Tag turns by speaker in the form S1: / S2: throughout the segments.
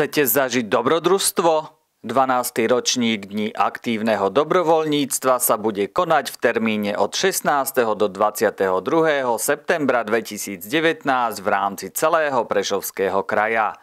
S1: Chcete zažiť dobrodružstvo? 12. ročník Dní aktívneho dobrovoľníctva sa bude konať v termíne od 16. do 22. septembra 2019 v rámci celého Prešovského kraja.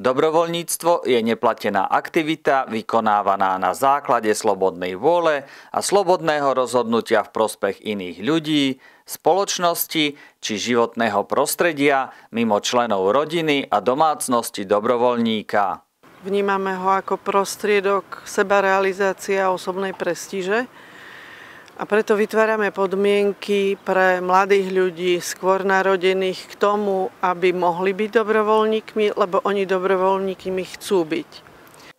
S1: Dobrovoľníctvo je neplatená aktivita vykonávaná na základe slobodnej vôle a slobodného rozhodnutia v prospech iných ľudí, spoločnosti či životného prostredia mimo členov rodiny a domácnosti dobrovoľníka.
S2: Vnímame ho ako prostriedok sebarealizácie a osobnej prestíže. A preto vytvárame podmienky pre mladých ľudí, skôr narodených k tomu, aby mohli byť dobrovoľníkmi, lebo oni dobrovoľníkmi chcú byť.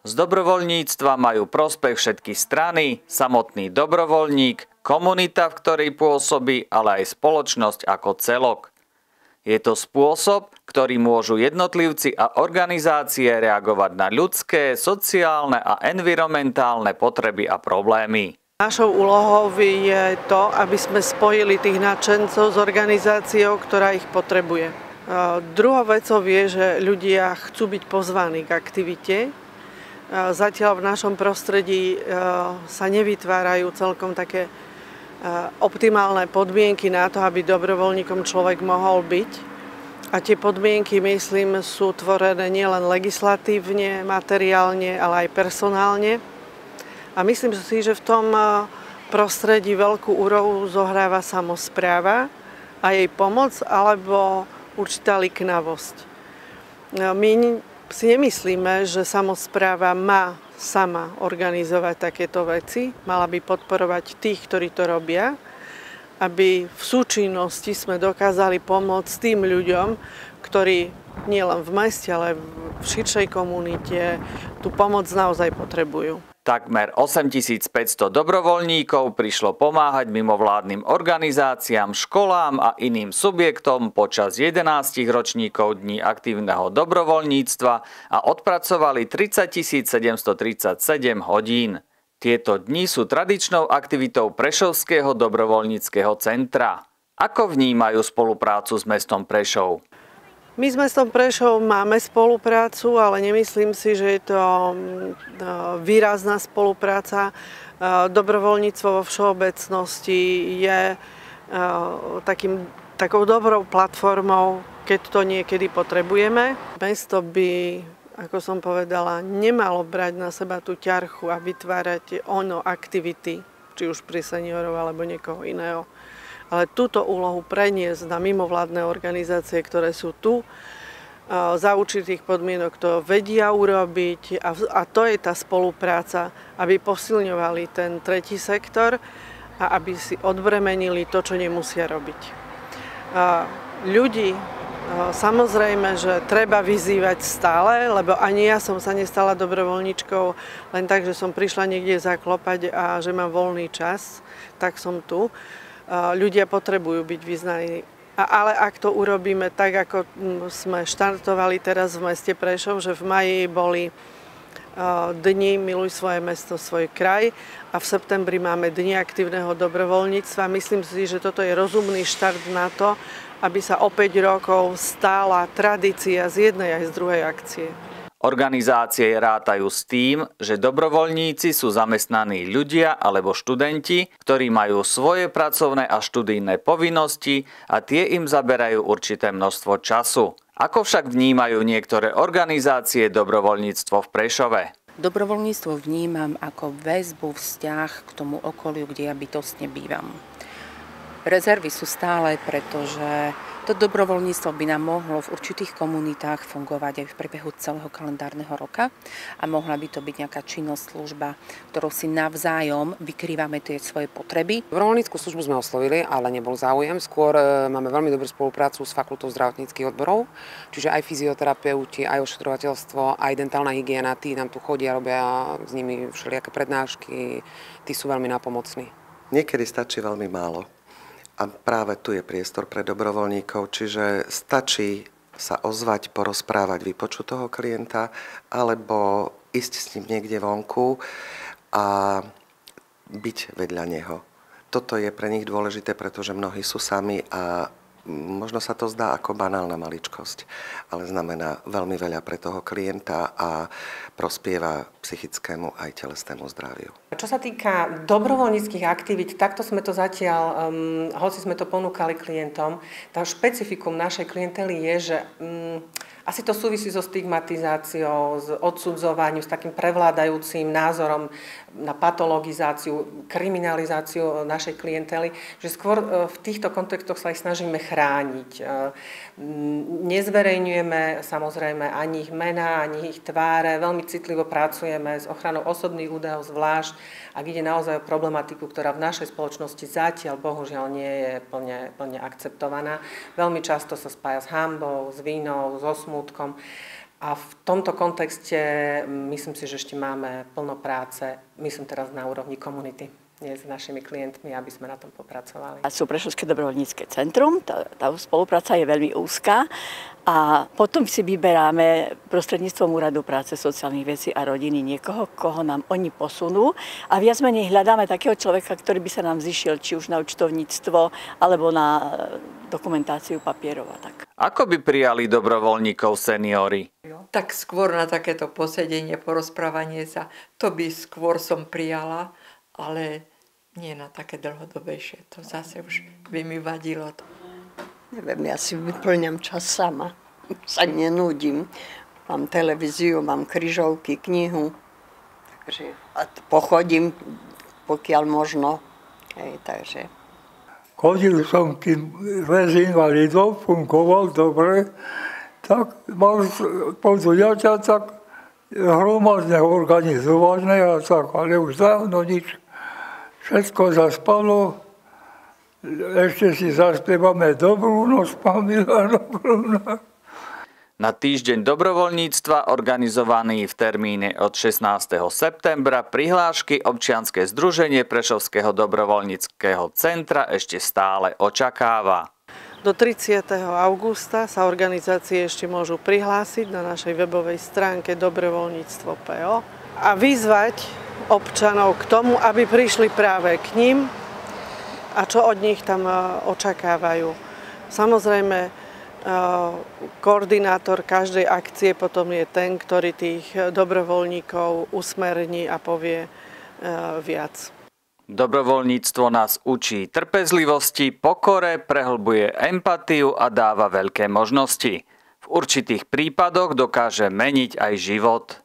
S1: Z dobrovoľníctva majú prospech všetky strany, samotný dobrovoľník, komunita, v ktorej pôsobí, ale aj spoločnosť ako celok. Je to spôsob, ktorý môžu jednotlivci a organizácie reagovať na ľudské, sociálne a environmentálne potreby a problémy.
S2: Našou úlohou je to, aby sme spojili tých nadšencov s organizáciou, ktorá ich potrebuje. Druhou vecou je, že ľudia chcú byť pozvaní k aktivite. Zatiaľ v našom prostredí sa nevytvárajú celkom také optimálne podmienky na to, aby dobrovoľníkom človek mohol byť. A tie podmienky, myslím, sú tvorené nielen legislatívne, materiálne, ale aj personálne. A myslím si, že v tom prostredí veľkú úrovu zohráva samozpráva a jej pomoc alebo určitá liknavosť. My si nemyslíme, že samozpráva má sama organizovať takéto veci, mala by podporovať tých, ktorí to robia, aby v súčinnosti sme dokázali pomôcť tým ľuďom, ktorí nielen v meste, ale v širšej komunite tú pomoc naozaj potrebujú.
S1: Takmer 8500 dobrovoľníkov prišlo pomáhať mimovládnym organizáciám, školám a iným subjektom počas 11 ročníkov Dní aktívneho dobrovoľníctva a odpracovali 30 737 hodín. Tieto dni sú tradičnou aktivitou Prešovského dobrovoľníckého centra. Ako vnímajú spoluprácu s mestom Prešov?
S2: My s mestom Prešov máme spoluprácu, ale nemyslím si, že je to mm, výrazná spolupráca. Dobrovoľníctvo vo všeobecnosti je takým, takou dobrou platformou, keď to niekedy potrebujeme. Mesto by, ako som povedala, nemalo brať na seba tú ťarchu a vytvárať ono aktivity, či už pri seniorov alebo niekoho iného ale túto úlohu preniesť na mimovládne organizácie, ktoré sú tu, za určitých podmienok to vedia urobiť a, to je tá spolupráca, aby posilňovali ten tretí sektor a aby si odbremenili to, čo nemusia robiť. A ľudí samozrejme, že treba vyzývať stále, lebo ani ja som sa nestala dobrovoľničkou len tak, že som prišla niekde zaklopať a že mám voľný čas, tak som tu ľudia potrebujú byť vyznaní. Ale ak to urobíme tak, ako sme štartovali teraz v meste Prešov, že v maji boli dni Miluj svoje mesto, svoj kraj a v septembri máme Dni aktívneho dobrovoľníctva. Myslím si, že toto je rozumný štart na to, aby sa o 5 rokov stála tradícia z jednej aj z druhej akcie.
S1: Organizácie rátajú s tým, že dobrovoľníci sú zamestnaní ľudia alebo študenti, ktorí majú svoje pracovné a študijné povinnosti a tie im zaberajú určité množstvo času. Ako však vnímajú niektoré organizácie dobrovoľníctvo v Prešove?
S3: Dobrovoľníctvo vnímam ako väzbu, vzťah k tomu okoliu, kde ja bytostne bývam. Rezervy sú stále, pretože to dobrovoľníctvo by nám mohlo v určitých komunitách fungovať aj v priebehu celého kalendárneho roka a mohla by to byť nejaká činnosť, služba, ktorou si navzájom vykrývame tie svoje potreby.
S4: Dobrovoľníckú službu sme oslovili, ale nebol záujem. Skôr e, máme veľmi dobrú spoluprácu s fakultou zdravotníckých odborov, čiže aj fyzioterapeuti, aj ošetrovateľstvo, aj dentálna hygiena, tí nám tu chodia, robia s nimi všelijaké prednášky, tí sú veľmi napomocní.
S5: Niekedy stačí veľmi málo. A práve tu je priestor pre dobrovoľníkov, čiže stačí sa ozvať, porozprávať, vypočuť toho klienta, alebo ísť s ním niekde vonku a byť vedľa neho. Toto je pre nich dôležité, pretože mnohí sú sami a Možno sa to zdá ako banálna maličkosť, ale znamená veľmi veľa pre toho klienta a prospieva psychickému aj telesnému zdraviu.
S6: Čo sa týka dobrovoľníckých aktivít, takto sme to zatiaľ, um, hoci sme to ponúkali klientom, tá špecifikum našej klientely je, že um, asi to súvisí so stigmatizáciou, s odsudzovaním, s takým prevládajúcim názorom na patologizáciu, kriminalizáciu našej klientely, že skôr e, v týchto kontextoch sa ich snažíme chrániť. E, nezverejňujeme samozrejme ani ich mená, ani ich tváre, veľmi citlivo pracujeme s ochranou osobných údajov zvlášť, ak ide naozaj o problematiku, ktorá v našej spoločnosti zatiaľ bohužiaľ nie je plne, plne akceptovaná. Veľmi často sa spája s hambou, s vínou, s osmútkom. A v tomto kontexte myslím si, že ešte máme plno práce, myslím teraz na úrovni komunity nie s našimi klientmi, aby sme na tom popracovali.
S7: A sú Prešovské dobrovoľnícke centrum, tá, tá spolupráca je veľmi úzká a potom si vyberáme prostredníctvom Úradu práce, sociálnych vecí a rodiny niekoho, koho nám oni posunú a viac menej hľadáme takého človeka, ktorý by sa nám zišiel či už na účtovníctvo alebo na e, dokumentáciu papierov a tak.
S1: Ako by prijali dobrovoľníkov seniory?
S8: Tak skôr na takéto posedenie, porozprávanie sa, to by skôr som prijala, ale nie na také dlhodobejšie. To zase už by mi vadilo.
S9: Neviem, ja si vyplňam čas sama. Sa nenúdim. Mám televíziu, mám kryžovky, knihu. Takže a pochodím, pokiaľ možno. Hej, takže.
S10: Chodil som, kým väz invalidov fungoval dobre, tak mal podujatia tak hromadne organizované a tak, ale už dávno nič Všetko zaspalo, ešte si zaspievame dobrú noc, pán Milan, dobrú noc.
S1: Na týždeň dobrovoľníctva, organizovaný v termíne od 16. septembra, prihlášky občianske združenie Prešovského dobrovoľníckého centra ešte stále očakáva.
S2: Do 30. augusta sa organizácie ešte môžu prihlásiť na našej webovej stránke dobrovoľníctvo.po a vyzvať občanov k tomu, aby prišli práve k ním a čo od nich tam e, očakávajú. Samozrejme, e, koordinátor každej akcie potom je ten, ktorý tých dobrovoľníkov usmerní a povie e, viac.
S1: Dobrovoľníctvo nás učí trpezlivosti, pokore, prehlbuje empatiu a dáva veľké možnosti. V určitých prípadoch dokáže meniť aj život.